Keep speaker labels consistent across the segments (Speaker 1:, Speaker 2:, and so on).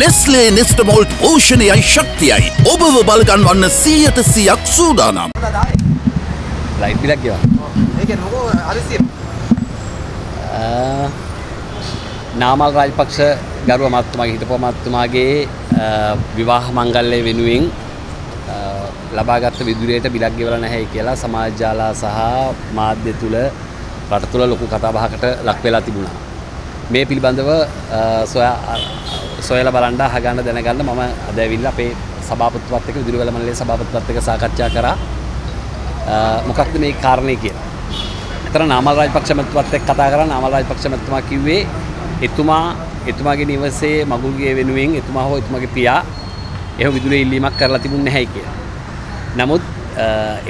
Speaker 1: නෙස්ලේ නෙස්ටමෝල්ට් පෝෂණයයි ශක්තියයි ඔබව බලගන්වන්න සීයට සියක් සූදානම්.
Speaker 2: ලයිට් බිලක් ගෙවන්න.
Speaker 3: ඒක මොකෝ අරිසිය
Speaker 2: නාමල් රාජපක්ෂ ගරුව මත්තුමාගේ හිටපු මත්තුමාගේ විවාහ මංගල්‍යය වෙනුවෙන් ලබාගත්ත විදුරයට බිලක් ගෙවලා නැහැ කියලා සමාජ ජාලා සහ මාධ්‍ය තුල රට තුල ලොකු කතාබහකට ලක් වෙලා තිබුණා. මේ පිළිබඳව සොයා සොයලා බලන්න අහගන්න දැනගන්න මම අද ඇවිල්ලා අපේ සභාපතිවත් එක්ක විදුලි මණ්ඩලයේ සභාපතිවත් එක්ක සාකච්ඡා කරා. මොකක්ද මේ කාරණේ කියලා. එතන නාමල් රාජපක්ෂ මැතිතුමත් එක්ක කතා කරා නාමල් රාජපක්ෂ මැතිතුමා කිව්වේ එතුමා එතුමාගේ නිවසේ මගුල්ගේ වෙනුවෙන් එතුමා හෝ එතුමාගේ පියා එහෙම විදුලි ඉල්ලීමක් කරලා තිබුණේ නැහැයි කියලා. නමුත්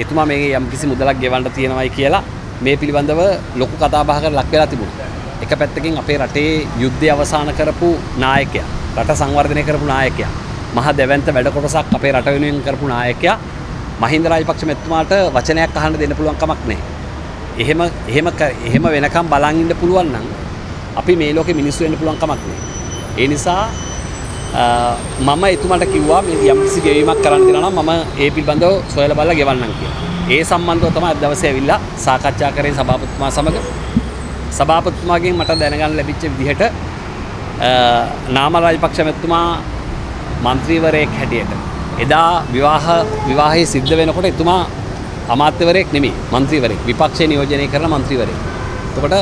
Speaker 2: එතුමා මේ යම්කිසි මුදලක් ගෙවන්න තියෙනවයි කියලා මේ පිළිබඳව ලොකු කතා බහකට ලක් වෙලා තිබුණා. එක පැත්තකින් අපේ රටේ යුද්ධය අවසන් කරපු නායකයා, රට සංවර්ධනය කරපු නායකයා, මහ දැවැන්ත වැඩ කොටසක් අපේ රට වෙනුවෙන් කරපු නායකයා මහින්ද රාජපක්ෂ මැතිතුමාට වචනයක් අහන්න දෙන්න පුළුවන් කමක් නැහැ. එහෙම එහෙම එහෙම වෙනකම් බලන් ඉන්න පුළුවන් නම් අපි මේ ලෝකෙ මිනිස්සු වෙන්න පුළුවන් කමක් නැහැ. ඒ නිසා මම එතුමාට කිව්වා මේ යම්කිසි ගෙවීමක් කරන්න දෙනවා නම් මම ඒ පිළිබඳව සොයලා බලලා ගෙවන්නම් කියලා. ඒ සම්බන්ධව තමයි අද දවසේ ඇවිල්ලා සාකච්ඡා කරේ සභාපතිතුමා සමග. සභාපතිතුමාගෙන් මට දැනගන්න ලැබිච්ච විදිහට නාම රාජපක්ෂ මැතිතුමා മന്ത്രിවරයෙක් හැටියට එදා විවාහ විවාහය සිද්ධ වෙනකොට එතුමා අමාත්‍යවරයෙක් නෙමෙයි മന്ത്രിවරයෙක් විපක්ෂයේ නියෝජනය කරන മന്ത്രിවරයෙක්. එතකොට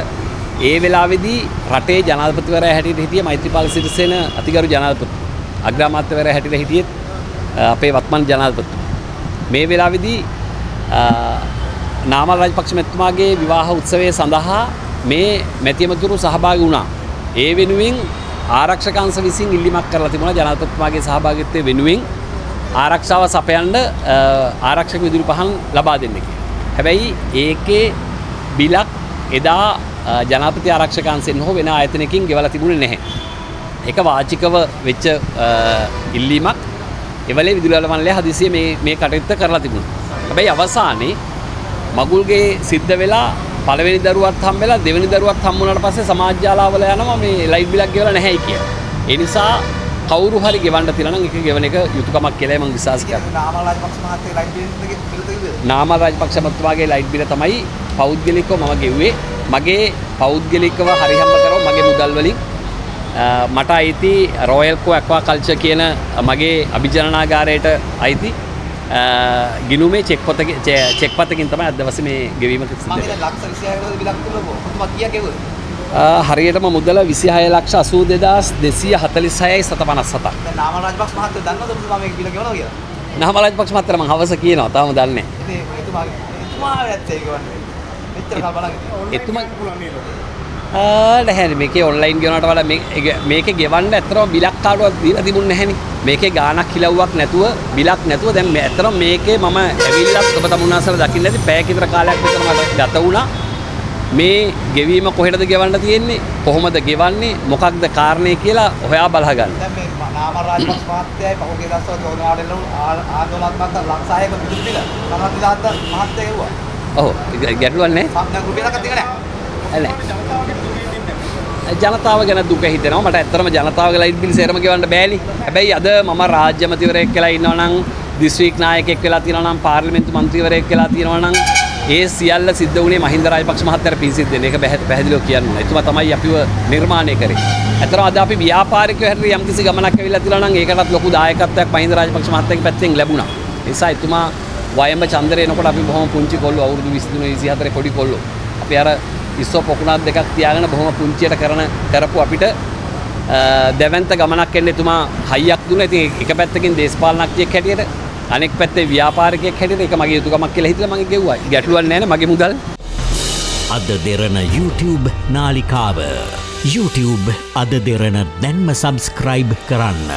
Speaker 2: ඒ වෙලාවේදී රටේ ජනාධිපතිවරයා හැටියට හිටියේ මෛත්‍රීපාල සිරිසේන අතිගරු ජනාධිපති. අග්‍රාමාත්‍යවරයා හැටියට හිටියේ අපේ වත්මන් ජනාධිපති. මේ වෙලාවේදී නාමල් රාජපක්ෂ මැතිතුමාගේ විවාහ උත්සවය සඳහා මේ මැතිමතුරු සහභාගී වුණා. ඒ වෙනුවෙන් ආරක්ෂක අංශ විසින් ඉල්ලීමක් කරලා තිබුණා ජනාධිපතිතුමාගේ සහභාගීත්වය වෙනුවෙන් ආරක්ෂාව සපයන්න ආරක්ෂක විදුලි පහන් ලබා දෙන්න කියලා. හැබැයි ඒකේ බිලක් එදා ජනාපති ආරක්ෂකන්සෙන් හෝ වෙන ආයතනකින් ගෙවලා තිබුණේ නැහැ. ඒක වාචිකව වෙච්ච ඉල්ලීමක් එවලේ විදුලි මණ්ඩලය හදිසියේ මේ මේ කටයුත්ත කරලා තිබුණා. හැබැයි අවසානයේ මගුල්ගේ සිද්ධ වෙලා පළවෙනි දරුවත් හම්බෙලා දෙවෙනි දරුවත් හම්බුනාට පස්සේ සමාජ ජාලාවල යනවා මේ ලයිට් බිලක් ගෙවලා නැහැයි කියලා. ඒ නිසා කවුරු හරි ගෙවන්න තියෙනවා නම් ඒක ගෙවන එක යුතුයකමක් කියලා මම විශ්වාස කරනවා.
Speaker 3: නාමල් රාජපක්ෂ
Speaker 2: මහත්මයාගේ ලයිට් බිල තමයි පෞද්ගලිකව මම ගෙව්වේ. මගේ පෞද්ගලිකව හරිහම්බ කරව මගේ මුදල් වලින් මට අයිති රොයල් කෝ ඇක්වා කල්චර් කියන මගේ අභිජනනාගාරයට අයිති ගිනුමේ චෙක් පොත චෙක් පතකින් තමයි අද දවසේ මේ ගෙවීම සිද්ධ
Speaker 3: මම
Speaker 2: වෙන්නේ.
Speaker 3: ඉතින් ලක්ෂ 26කට බිලක් තිබුණා. ඔබතුමා කීයක් ගෙවුවද?
Speaker 2: හරියටම මුදල 26 ලක්ෂ 82246යි 757ක්.
Speaker 3: දැන් නාමල් රාජපක්ෂ මහත්තයා දන්නවද ඔබතුමා මේක බිල ගෙවනවා කියලා?
Speaker 2: නහමලජ් පක්ෂ මත්තර මං හවස කියනවා තාම දන්නේ එතුමා නැහැ මේකේ ඔන්ලයින් ගෙවනට වඩා මේ- මේකේ ගෙවන්න ඇත්තටම බිලක් කාටවත් දීලා තිබුණ නැහැනේ. මේකේ ගාණක් කිලව්වක් නැතුව බිලක් නැතුව දැන් මේ ඇත්තටම මේකේ මම ඇවිල්ලත් ඔබ තමුන්නාසල දකින්න ඇති පැය කිතර කාලයක් විතර මට ගත වුණා. මේ ගෙවීම කොහෙටද ගෙවන්න තියෙන්නේ කොහොමද ගෙවන්නේ මොකක්ද කාරණේ කියලා හොයා බලහගන්න.
Speaker 3: දැන් මේ නාමල් රාජපක්ෂ මහත්තයයි පහුගිය දවස්වල තෝරාඩෙල ආන්දෝලනාත්මක ලක්ෂ 6ක විදුලි බිල සමත් දාත්ත මහත්තයා ගෙවුවා.
Speaker 2: ඔව් ගැටලුවක් නැහැ.
Speaker 3: සම්නම් රුපියලක් තියෙන්නේ නැහැ.
Speaker 2: නැහැ. ජනතාව ගැන දුක හිතෙනවා මට ඇත්තටම ජනතාවගේ ලයිට් බිල් සේරම ගෙවන්න බෑලි. හැබැයි අද මම රාජ්‍ය මන්ත්‍රීවරයෙක් වෙලා ඉන්නවා නම් දිස්ත්‍රික් නායකයෙක් වෙලා තියෙනවා නම් පාර්ලිමේන්තු මන්ත්‍රීවරයෙක් වෙලා තියෙනවා නම් ඒ සියල්ල සිද්ධ වුණේ මහින්ද රාජපක්ෂ මහත්තයාට පිසිද්ද දෙන එක පැහැදිලිව කියන්න ඕනේ. එතුමා තමයි අපිව නිර්මාණය කරේ. ඇත්තටම අද අපි ව්‍යාපාරිකයෝ හැටියට යම්කිසි ගමනක් ඇවිල්ලා තියෙනවා නම් ඒකටත් ලොකු දායකත්වයක් මහින්ද රාජපක්ෂ මහත්තයාගේ පැත්තෙන් ලැබුණා. ඒ නිසා එතුමා වයඹ චන්දරේ එනකොට අපි බොහොම පුංචි කොල්ලෝ අවුරුදු 23 24 පොඩි කොල්ලෝ. අපි අර ඉස්සෝ පොකුණක් දෙකක් තියාගෙන බොහොම පුංචියට කරන කරපු අපිට දැවන්ත ගමනක් එන්න එතුමා හයියක් දුන්නා. ඉතින් එක පැත්තකින් දේශපාලනඥයෙක් හැටියට අනෙක් පැත්තේ ව්‍යාපාරිකයෙක් හැටියට ඒක මගේ යුතුයකමක් කියලා හිතලා මම ගෙව්වා. ගැටලුවක් නැහැ නේ මගේ මුදල්.
Speaker 4: අද දෙරන YouTube නාලිකාව YouTube අද දෙරන දැන්ම සබස්ක්‍රයිබ් කරන්න.